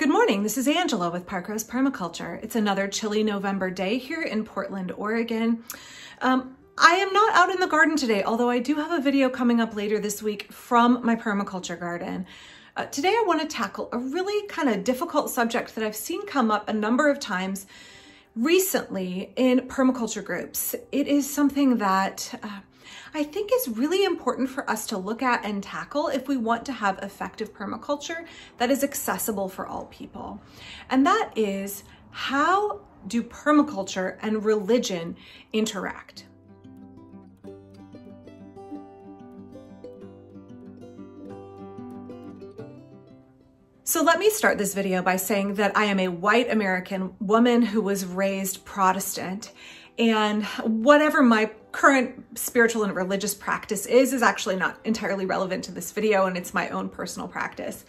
Good morning, this is Angela with Parkrose Permaculture. It's another chilly November day here in Portland, Oregon. Um, I am not out in the garden today, although I do have a video coming up later this week from my permaculture garden. Uh, today I want to tackle a really kind of difficult subject that I've seen come up a number of times recently in permaculture groups. It is something that uh, I think is really important for us to look at and tackle if we want to have effective permaculture that is accessible for all people. And that is how do permaculture and religion interact? So let me start this video by saying that I am a white American woman who was raised Protestant and whatever my current spiritual and religious practice is, is actually not entirely relevant to this video and it's my own personal practice.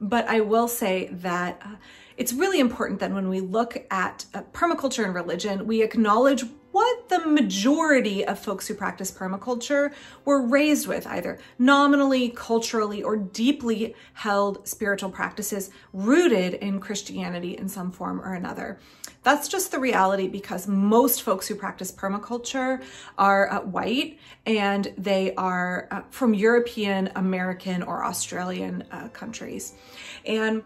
But I will say that uh, it's really important that when we look at uh, permaculture and religion, we acknowledge what the majority of folks who practice permaculture were raised with, either nominally, culturally, or deeply held spiritual practices rooted in Christianity in some form or another. That's just the reality because most folks who practice permaculture are uh, white and they are uh, from European, American, or Australian uh, countries. And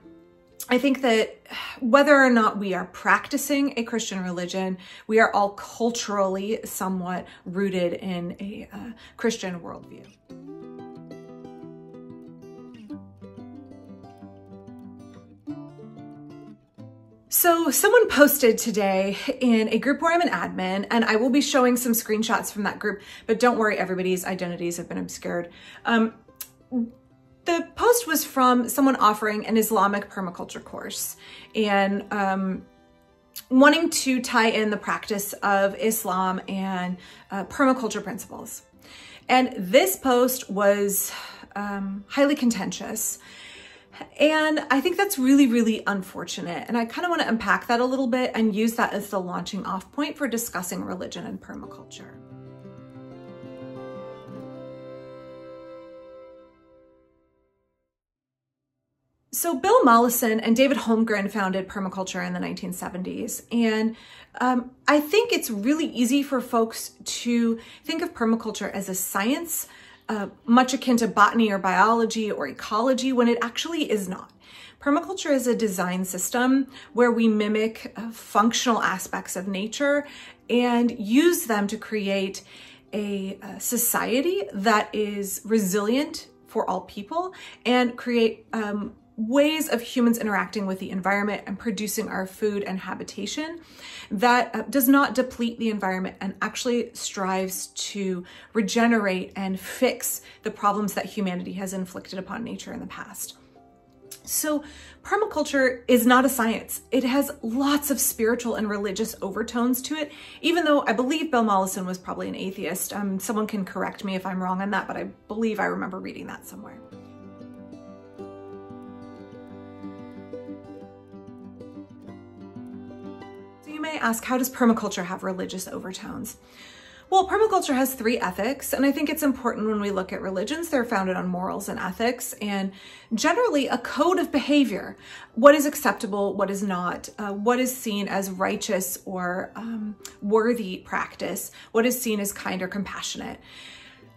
I think that whether or not we are practicing a Christian religion, we are all culturally somewhat rooted in a uh, Christian worldview. So someone posted today in a group where I'm an admin, and I will be showing some screenshots from that group, but don't worry, everybody's identities have been obscured. Um, the post was from someone offering an Islamic permaculture course and um, wanting to tie in the practice of Islam and uh, permaculture principles. And this post was um, highly contentious. And I think that's really, really unfortunate. And I kind of want to unpack that a little bit and use that as the launching off point for discussing religion and permaculture. So Bill Mollison and David Holmgren founded permaculture in the 1970s. And um, I think it's really easy for folks to think of permaculture as a science, uh, much akin to botany or biology or ecology, when it actually is not. Permaculture is a design system where we mimic uh, functional aspects of nature and use them to create a, a society that is resilient for all people and create um, ways of humans interacting with the environment and producing our food and habitation that uh, does not deplete the environment and actually strives to regenerate and fix the problems that humanity has inflicted upon nature in the past. So permaculture is not a science. It has lots of spiritual and religious overtones to it, even though I believe Bill Mollison was probably an atheist. Um, someone can correct me if I'm wrong on that, but I believe I remember reading that somewhere. May ask, how does permaculture have religious overtones? Well, permaculture has three ethics, and I think it's important when we look at religions, they're founded on morals and ethics, and generally a code of behavior. What is acceptable, what is not, uh, what is seen as righteous or um, worthy practice, what is seen as kind or compassionate.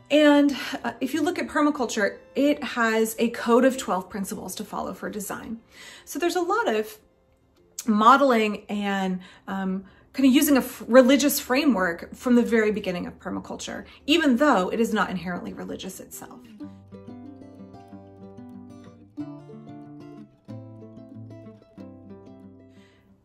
And uh, if you look at permaculture, it has a code of 12 principles to follow for design. So there's a lot of modeling and um, kind of using a religious framework from the very beginning of permaculture, even though it is not inherently religious itself.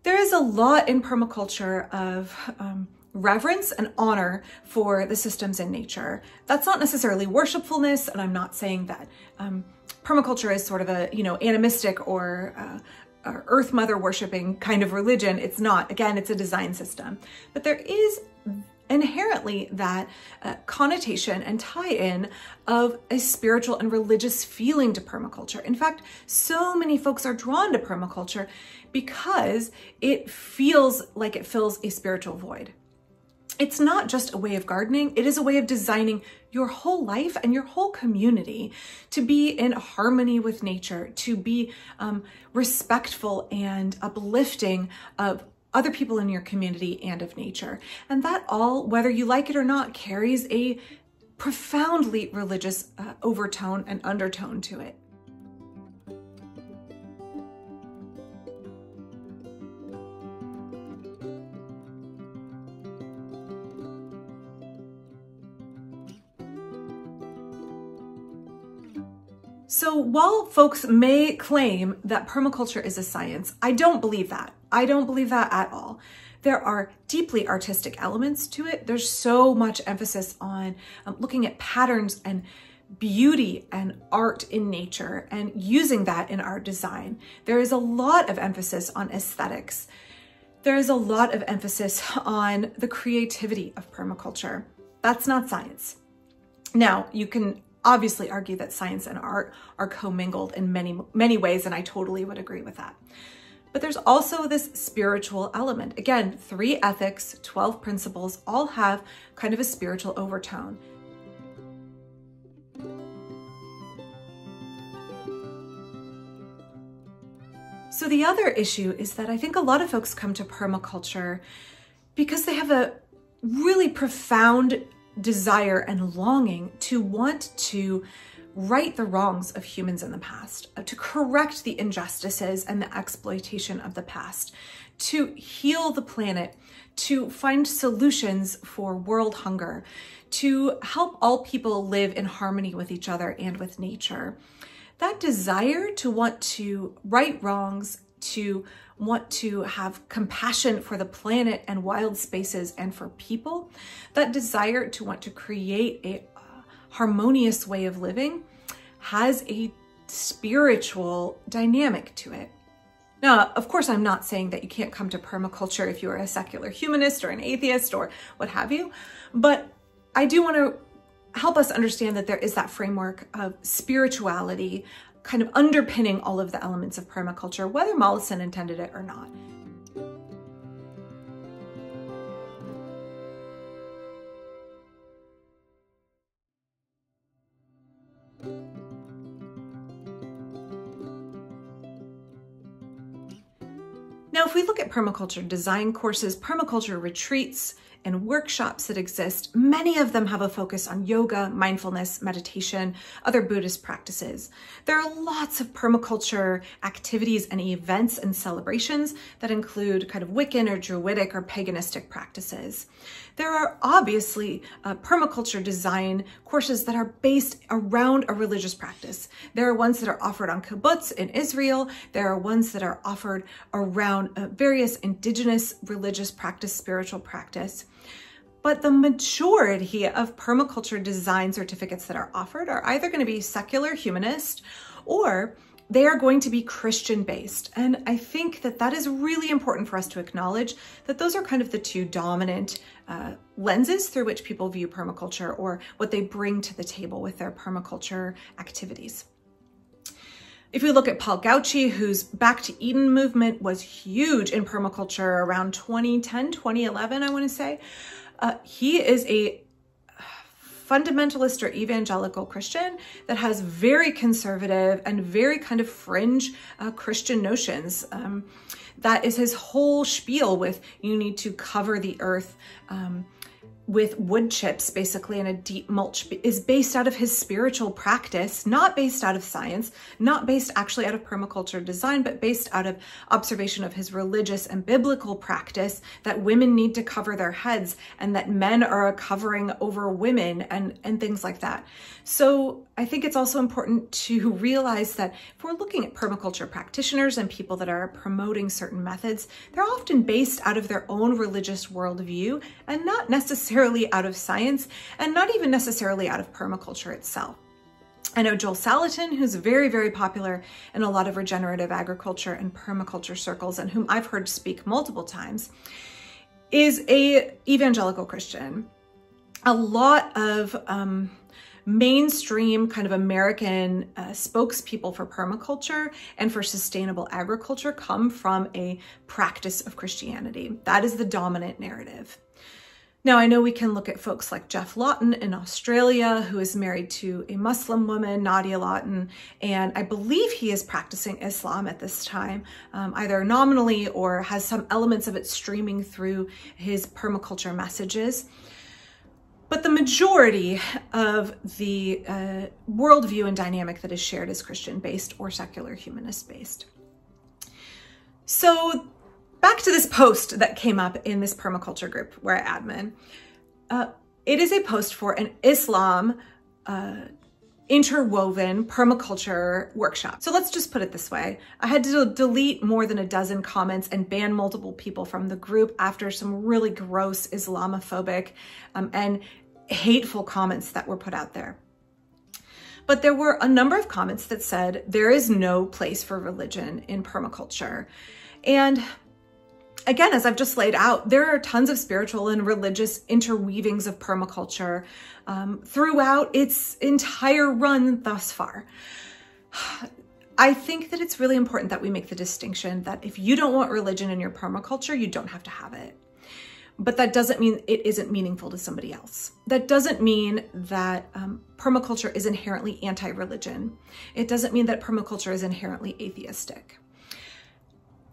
There is a lot in permaculture of um, reverence and honor for the systems in nature. That's not necessarily worshipfulness, and I'm not saying that um, permaculture is sort of a, you know, animistic or uh, earth mother worshiping kind of religion. It's not. Again, it's a design system. But there is inherently that uh, connotation and tie-in of a spiritual and religious feeling to permaculture. In fact, so many folks are drawn to permaculture because it feels like it fills a spiritual void. It's not just a way of gardening, it is a way of designing your whole life and your whole community to be in harmony with nature, to be um, respectful and uplifting of other people in your community and of nature. And that all, whether you like it or not, carries a profoundly religious uh, overtone and undertone to it. So while folks may claim that permaculture is a science, I don't believe that. I don't believe that at all. There are deeply artistic elements to it. There's so much emphasis on um, looking at patterns and beauty and art in nature and using that in art design. There is a lot of emphasis on aesthetics. There is a lot of emphasis on the creativity of permaculture. That's not science. Now, you can obviously argue that science and art are commingled in many, many ways, and I totally would agree with that. But there's also this spiritual element. Again, three ethics, 12 principles, all have kind of a spiritual overtone. So the other issue is that I think a lot of folks come to permaculture because they have a really profound desire and longing to want to right the wrongs of humans in the past, to correct the injustices and the exploitation of the past, to heal the planet, to find solutions for world hunger, to help all people live in harmony with each other and with nature. That desire to want to right wrongs, to want to have compassion for the planet and wild spaces and for people, that desire to want to create a uh, harmonious way of living has a spiritual dynamic to it. Now, of course, I'm not saying that you can't come to permaculture if you are a secular humanist or an atheist or what have you, but I do want to help us understand that there is that framework of spirituality kind of underpinning all of the elements of permaculture, whether Mollison intended it or not. Now, if we look at permaculture design courses, permaculture retreats, and workshops that exist, many of them have a focus on yoga, mindfulness, meditation, other Buddhist practices. There are lots of permaculture activities and events and celebrations that include kind of Wiccan or Druidic or paganistic practices. There are obviously uh, permaculture design courses that are based around a religious practice. There are ones that are offered on kibbutz in Israel. There are ones that are offered around uh, various indigenous religious practice, spiritual practice. But the majority of permaculture design certificates that are offered are either going to be secular humanist or they are going to be Christian based. And I think that that is really important for us to acknowledge that those are kind of the two dominant uh, lenses through which people view permaculture or what they bring to the table with their permaculture activities. If we look at Paul Gautschi, whose Back to Eden movement was huge in permaculture around 2010, 2011, I want to say, uh, he is a fundamentalist or evangelical Christian that has very conservative and very kind of fringe uh, Christian notions. Um, that is his whole spiel with you need to cover the earth. Um, with wood chips basically in a deep mulch is based out of his spiritual practice, not based out of science, not based actually out of permaculture design, but based out of observation of his religious and biblical practice that women need to cover their heads and that men are a covering over women and, and things like that. So I think it's also important to realize that if we're looking at permaculture practitioners and people that are promoting certain methods, they're often based out of their own religious worldview and not necessarily out of science and not even necessarily out of permaculture itself. I know Joel Salatin, who's very, very popular in a lot of regenerative agriculture and permaculture circles and whom I've heard speak multiple times, is a evangelical Christian. A lot of um, mainstream kind of American uh, spokespeople for permaculture and for sustainable agriculture come from a practice of Christianity. That is the dominant narrative. Now, I know we can look at folks like Geoff Lawton in Australia, who is married to a Muslim woman, Nadia Lawton, and I believe he is practicing Islam at this time, um, either nominally or has some elements of it streaming through his permaculture messages. But the majority of the uh, worldview and dynamic that is shared is Christian based or secular humanist based. So back to this post that came up in this permaculture group where I admin. Uh, it is a post for an Islam uh, interwoven permaculture workshop. So let's just put it this way. I had to delete more than a dozen comments and ban multiple people from the group after some really gross Islamophobic um, and hateful comments that were put out there. But there were a number of comments that said there is no place for religion in permaculture. And again, as I've just laid out, there are tons of spiritual and religious interweavings of permaculture um, throughout its entire run thus far. I think that it's really important that we make the distinction that if you don't want religion in your permaculture, you don't have to have it. But that doesn't mean it isn't meaningful to somebody else. That doesn't mean that um, permaculture is inherently anti-religion. It doesn't mean that permaculture is inherently atheistic.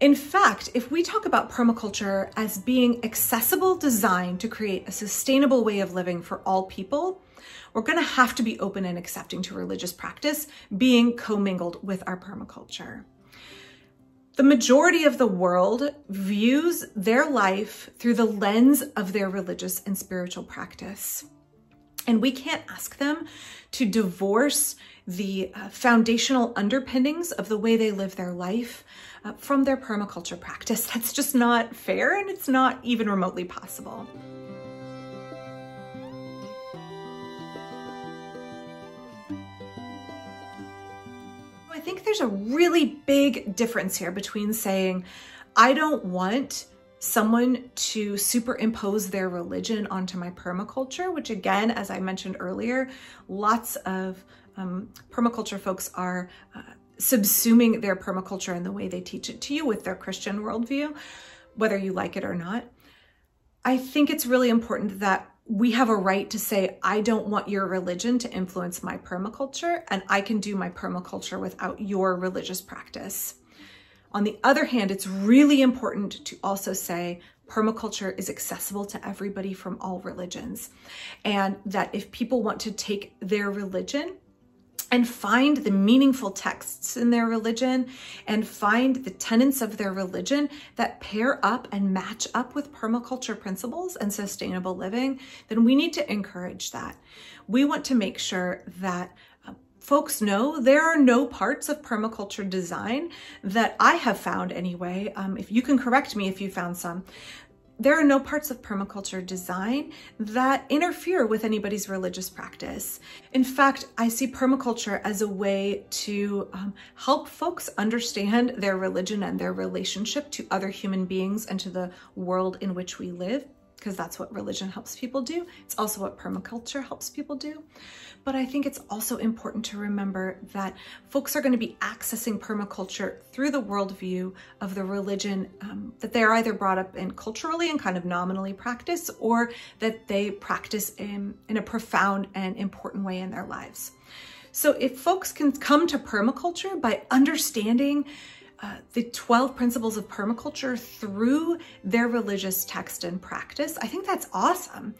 In fact, if we talk about permaculture as being accessible design to create a sustainable way of living for all people, we're going to have to be open and accepting to religious practice being commingled with our permaculture. The majority of the world views their life through the lens of their religious and spiritual practice. And we can't ask them to divorce the uh, foundational underpinnings of the way they live their life uh, from their permaculture practice. That's just not fair and it's not even remotely possible. I think there's a really big difference here between saying, I don't want someone to superimpose their religion onto my permaculture, which again, as I mentioned earlier, lots of um, permaculture folks are uh, subsuming their permaculture in the way they teach it to you with their Christian worldview, whether you like it or not. I think it's really important that we have a right to say, I don't want your religion to influence my permaculture, and I can do my permaculture without your religious practice. On the other hand, it's really important to also say permaculture is accessible to everybody from all religions. And that if people want to take their religion and find the meaningful texts in their religion and find the tenets of their religion that pair up and match up with permaculture principles and sustainable living, then we need to encourage that. We want to make sure that folks know there are no parts of permaculture design that I have found anyway. Um, if you can correct me if you found some, there are no parts of permaculture design that interfere with anybody's religious practice. In fact, I see permaculture as a way to um, help folks understand their religion and their relationship to other human beings and to the world in which we live because that's what religion helps people do. It's also what permaculture helps people do. But I think it's also important to remember that folks are going to be accessing permaculture through the worldview of the religion um, that they're either brought up in culturally and kind of nominally practice or that they practice in, in a profound and important way in their lives. So if folks can come to permaculture by understanding uh, the 12 principles of permaculture through their religious text and practice. I think that's awesome.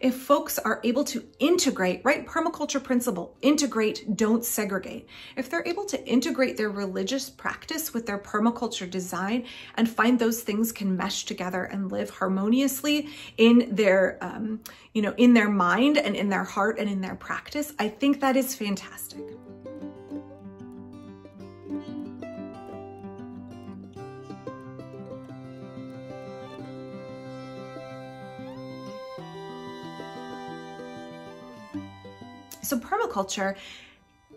If folks are able to integrate, right, permaculture principle, integrate, don't segregate. If they're able to integrate their religious practice with their permaculture design and find those things can mesh together and live harmoniously in their, um, you know, in their mind and in their heart and in their practice, I think that is fantastic. So permaculture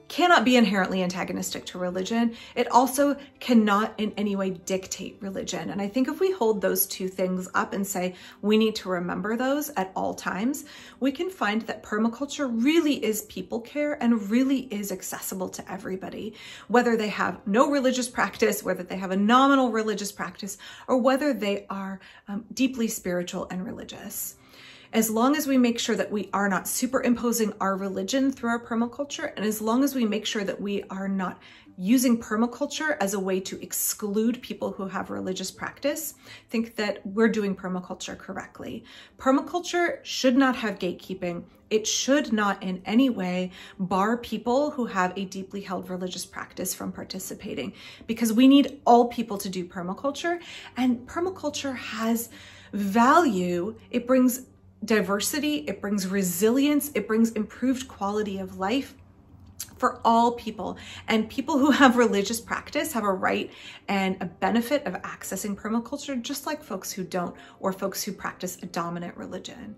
cannot be inherently antagonistic to religion. It also cannot in any way dictate religion. And I think if we hold those two things up and say we need to remember those at all times, we can find that permaculture really is people care and really is accessible to everybody, whether they have no religious practice, whether they have a nominal religious practice, or whether they are um, deeply spiritual and religious. As long as we make sure that we are not superimposing our religion through our permaculture, and as long as we make sure that we are not using permaculture as a way to exclude people who have religious practice, think that we're doing permaculture correctly. Permaculture should not have gatekeeping. It should not in any way bar people who have a deeply held religious practice from participating because we need all people to do permaculture and permaculture has value. It brings diversity, it brings resilience, it brings improved quality of life for all people. And people who have religious practice have a right and a benefit of accessing permaculture, just like folks who don't or folks who practice a dominant religion.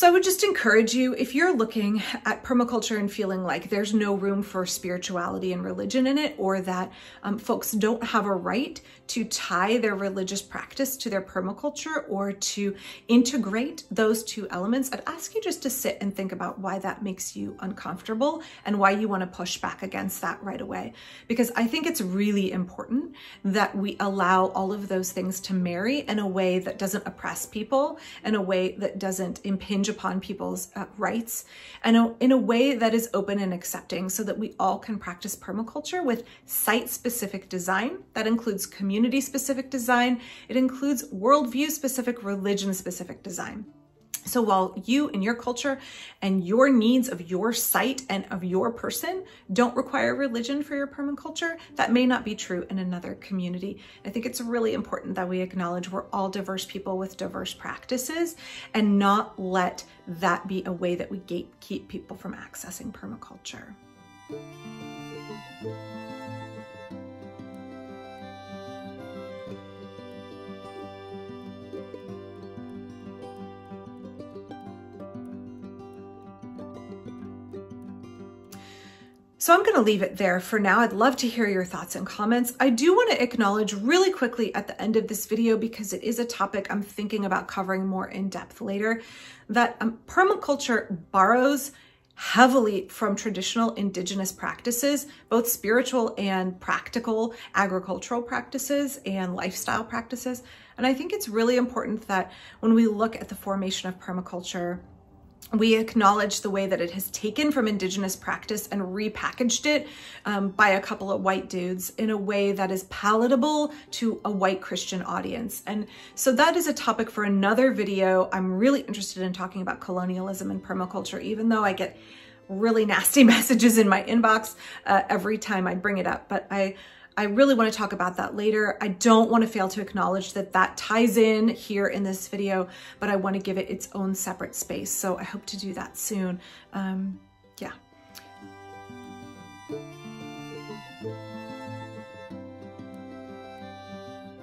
So I would just encourage you, if you're looking at permaculture and feeling like there's no room for spirituality and religion in it, or that um, folks don't have a right to tie their religious practice to their permaculture or to integrate those two elements, I'd ask you just to sit and think about why that makes you uncomfortable and why you want to push back against that right away. Because I think it's really important that we allow all of those things to marry in a way that doesn't oppress people, in a way that doesn't impinge upon people's uh, rights and in a way that is open and accepting so that we all can practice permaculture with site specific design. That includes community specific design. It includes worldview specific, religion specific design. So while you and your culture and your needs of your site and of your person don't require religion for your permaculture, that may not be true in another community. I think it's really important that we acknowledge we're all diverse people with diverse practices and not let that be a way that we gatekeep people from accessing permaculture. So I'm going to leave it there for now. I'd love to hear your thoughts and comments. I do want to acknowledge really quickly at the end of this video, because it is a topic I'm thinking about covering more in depth later, that um, permaculture borrows heavily from traditional indigenous practices, both spiritual and practical agricultural practices and lifestyle practices. And I think it's really important that when we look at the formation of permaculture, we acknowledge the way that it has taken from indigenous practice and repackaged it um, by a couple of white dudes in a way that is palatable to a white Christian audience. And so that is a topic for another video. I'm really interested in talking about colonialism and permaculture, even though I get really nasty messages in my inbox uh, every time I bring it up. But I I really want to talk about that later. I don't want to fail to acknowledge that that ties in here in this video, but I want to give it its own separate space. So I hope to do that soon. Um,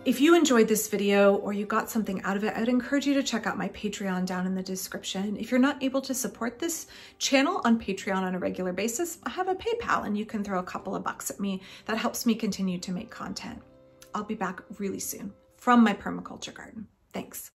If you enjoyed this video or you got something out of it, I'd encourage you to check out my Patreon down in the description. If you're not able to support this channel on Patreon on a regular basis, I have a PayPal and you can throw a couple of bucks at me. That helps me continue to make content. I'll be back really soon from my permaculture garden. Thanks.